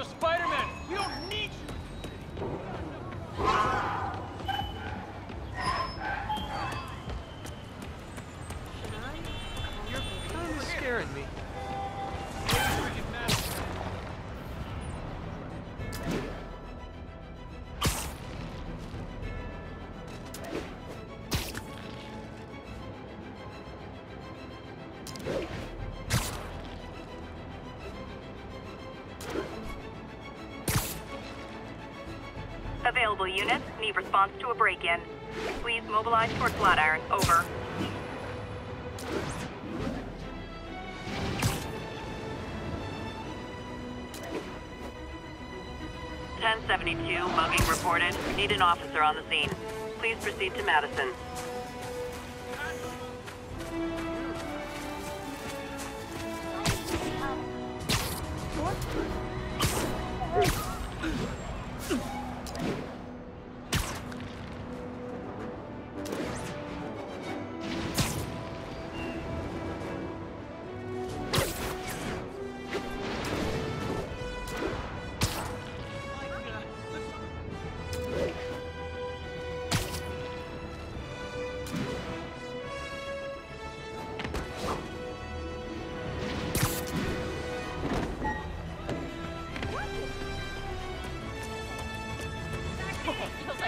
So Spider-Man, we don't need you. You're scaring me. Available units need response to a break-in. Please mobilize toward Flatiron. Over. Ten seventy-two mugging reported. Need an officer on the scene. Please proceed to Madison. What? You'll